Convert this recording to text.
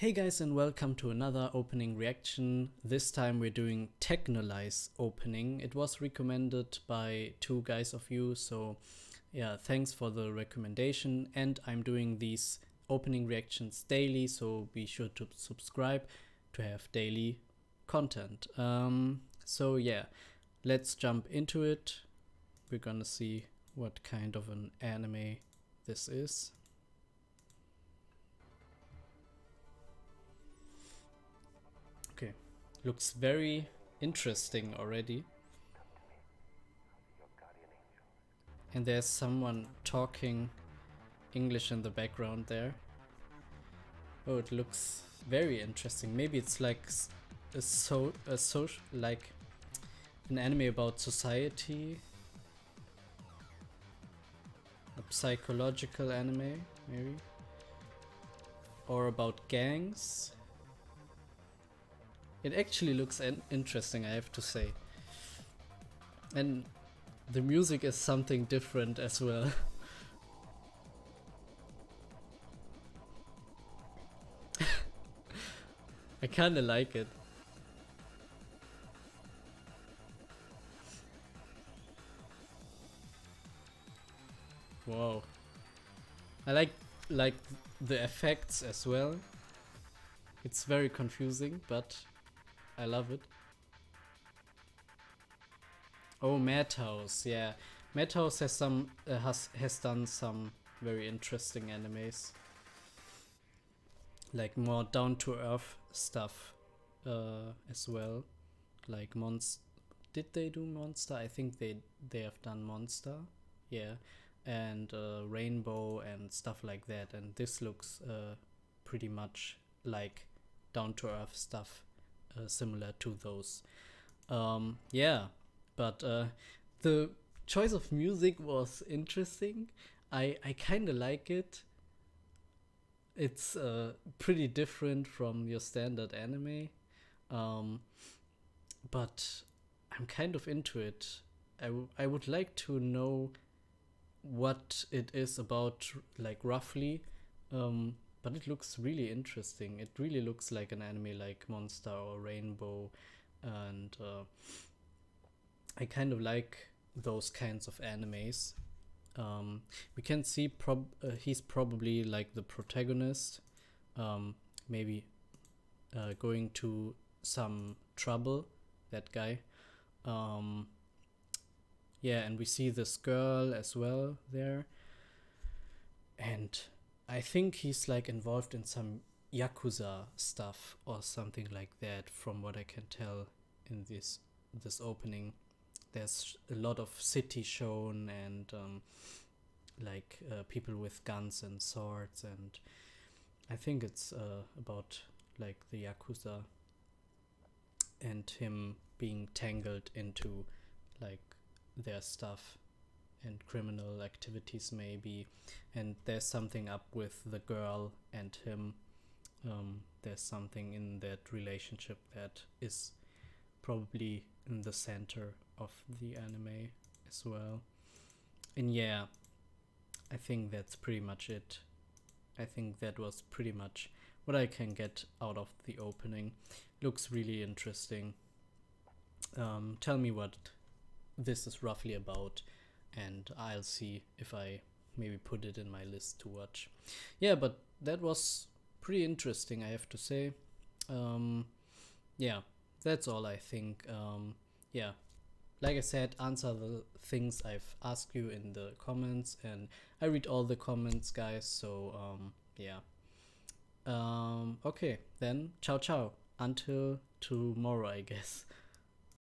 Hey guys and welcome to another opening reaction. This time we're doing Texhnolyze opening. It was recommended by two guys of you, so yeah, thanks for the recommendation. And I'm doing these opening reactions daily, so be sure to subscribe to have daily content. Um, so yeah, let's jump into it. We're gonna see what kind of an anime this is. Looks very interesting already. And there's someone talking English in the background there. Oh, it looks very interesting. Maybe it's like a so a social like an anime about society. A psychological anime, maybe. Or about gangs. It actually looks interesting, I have to say. And the music is something different as well. I kinda like it. Wow. I like like the effects as well. It's very confusing, but I love it. Oh, Madhouse, yeah. Madhouse has some uh, has has done some very interesting animes, like more down to earth stuff uh, as well, like Monster. Did they do Monster? I think they they have done Monster, yeah, and uh, Rainbow and stuff like that. And this looks uh, pretty much like down to earth stuff uh, similar to those. Um, yeah, but uh, the choice of music was interesting. I I kind of like it. It's uh, pretty different from your standard anime, um, but I'm kind of into it. I, I would like to know what it is about, like roughly. Um, but it looks really interesting. It really looks like an anime like Monster or Rainbow, and uh, I kind of like those kinds of animes. Um, we can see prob uh, he's probably like the protagonist, um, maybe uh, going to some trouble. That guy. Um, yeah, and we see this girl as well there, and I think he's like involved in some yakuza stuff or something like that from what I can tell in this this opening. There's a lot of city shown and um, like uh, people with guns and swords and I think it's uh, about like the yakuza and him being tangled into like their stuff and criminal activities maybe. And there's something up with the girl and him. Um, there's something in that relationship that is probably in the center of the anime as well. And yeah I think that's pretty much it. I think that was pretty much what I can get out of the opening. Looks really interesting. Um, tell me what this is roughly about and I'll see if I maybe put it in my list to watch. Yeah, but that was pretty interesting, I have to say. Um, yeah, that's all I think. Um, yeah, like I said, answer the things I've asked you in the comments, and I read all the comments, guys. So um, yeah. Um, okay, then ciao ciao. Until tomorrow, I guess.